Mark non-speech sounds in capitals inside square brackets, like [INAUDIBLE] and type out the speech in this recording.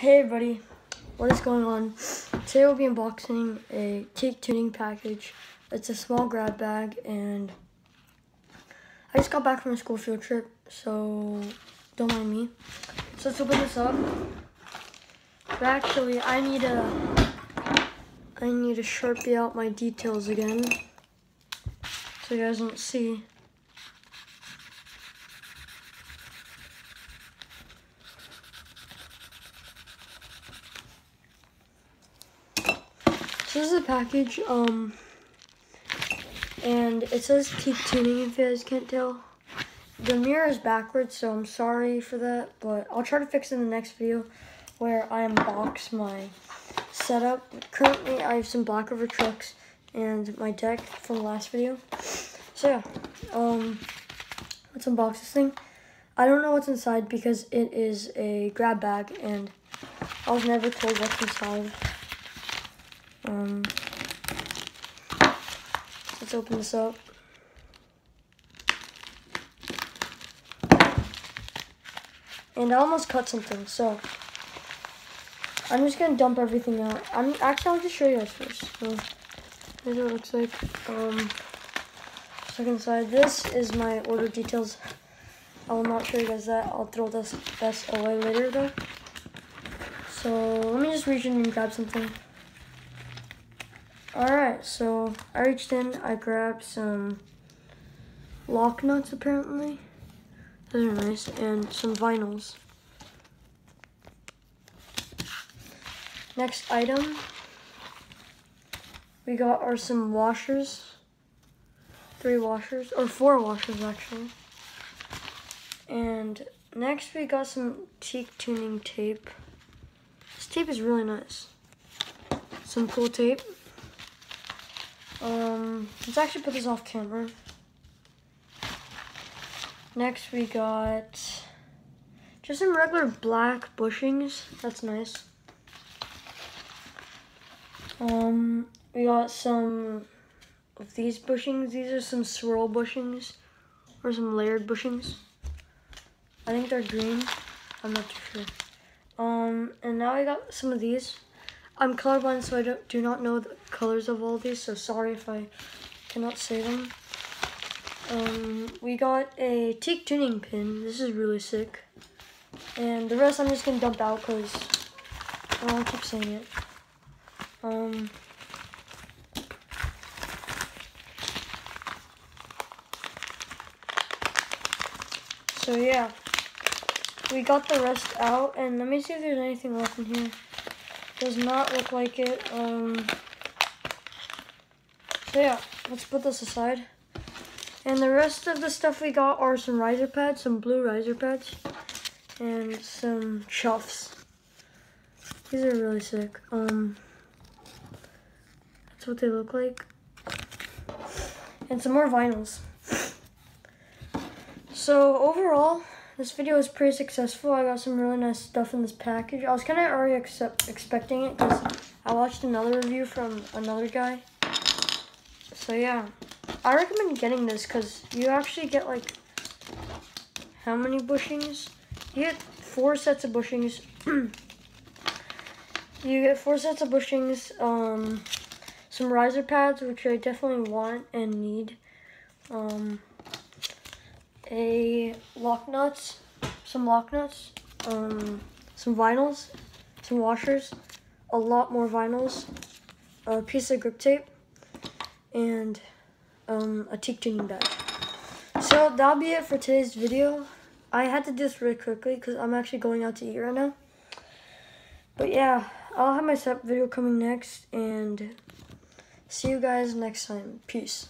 Hey everybody, what is going on? Today we'll be unboxing a teak tuning package. It's a small grab bag and I just got back from a school field trip, so don't mind me. So let's open this up. But actually I need to I need to sharpie out my details again so you guys don't see. So this is a package, um, and it says teak tuning if you guys can't tell. The mirror is backwards, so I'm sorry for that, but I'll try to fix it in the next video where I unbox my setup. Currently, I have some Black River trucks and my deck from the last video. So yeah, um, let's unbox this thing. I don't know what's inside because it is a grab bag and I was never told what's inside. Um, let's open this up. And I almost cut something, so I'm just gonna dump everything out. I'm actually I'll just show you guys first. So here's what it looks like. Um, second inside. This is my order details. I will not show you guys that. I'll throw this this away later though. So let me just reach in and grab something. Alright, so I reached in, I grabbed some lock nuts apparently. Those are nice, and some vinyls. Next item we got are some washers. Three washers, or four washers actually. And next we got some teak tuning tape. This tape is really nice. Some cool tape. Um, let's actually put this off camera. Next we got just some regular black bushings. That's nice. Um, we got some of these bushings. These are some swirl bushings or some layered bushings. I think they're green. I'm not too sure. Um, and now I got some of these. I'm colorblind, so I don't, do not know the colors of all these, so sorry if I cannot say them. Um, we got a teak tuning pin. This is really sick. And the rest I'm just going to dump out because I don't keep saying it. Um, so yeah, we got the rest out, and let me see if there's anything left in here. Does not look like it. Um, so yeah, let's put this aside. And the rest of the stuff we got are some riser pads, some blue riser pads, and some chuffs. These are really sick. Um, that's what they look like. And some more vinyls. So overall, this video was pretty successful. I got some really nice stuff in this package. I was kind of already expecting it because I watched another review from another guy. So yeah, I recommend getting this because you actually get like, how many bushings? You get four sets of bushings. [CLEARS THROAT] you get four sets of bushings, um, some riser pads, which I definitely want and need. Um, a lock nuts, some lock nuts, um, some vinyls, some washers, a lot more vinyls, a piece of grip tape, and um, a teak tuning bag. So that'll be it for today's video. I had to do this really quickly because I'm actually going out to eat right now. But yeah, I'll have my setup video coming next and see you guys next time. Peace.